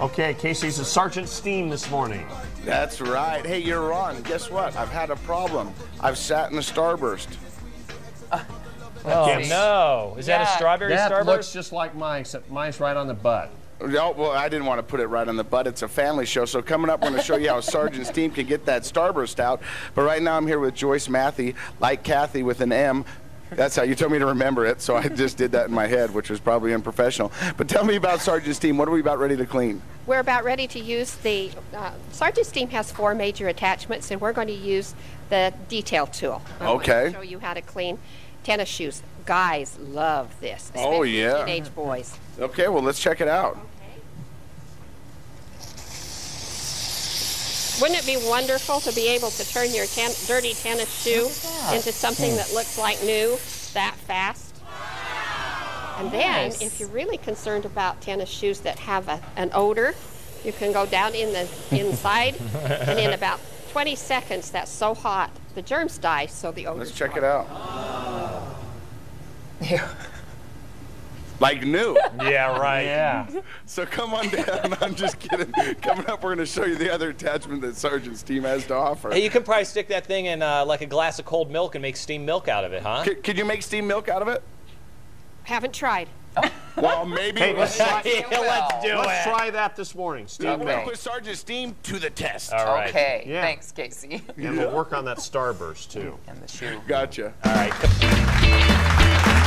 Okay, Casey's a Sargent Steam this morning. That's right. Hey, you're on. Guess what? I've had a problem. I've sat in a starburst. Uh, oh Yes. no! Is that a Yeah. strawberry That starburst? looks just like mine, except mine's right on the butt. No, well, I didn't want to put it right on the butt. It's a family show. So coming up, we're going to show you how Sargent Steam can get that starburst out. But right now, I'm here with Joyce Mathie, like Kathy with an M. That's how you told me to remember it. So I just did that in my head, which was probably unprofessional. But tell me about Sargent Steam. What are we about ready to clean? We're about ready to use the, uh, Sargent Steam has four major attachments, and we're going to use the detail tool. I Okay. to show you how to clean tennis shoes. Guys love this, Oh, yeah. teenage boys. Okay, well, let's check it out. Wouldn't it be wonderful to be able to turn your ten- dirty tennis shoe into something that looks like new that fast? And then, Nice. if you're really concerned about tennis shoes that have a, an odor, you can go down in the inside, and in about 20 seconds, that's so hot, the germs die, so the odor. Let's check it out. Like new. yeah, right. Yeah. So come on down. I'm just kidding. Coming up, we're going to show you the other attachment that Sargent Steam has to offer. Hey, you can probably stick that thing in uh, like a glass of cold milk and make steamed milk out of it, huh? Could, could you make steamed milk out of it? Haven't tried. Well, maybe. Hey, let's try, Yeah, let's do let's it. try that this morning, Steve. We're Okay. to put Sargent Steam to the test. All right. Okay, Yeah. thanks, Casey. And we'll work on that starburst, too. and the shoe. Gotcha. All right.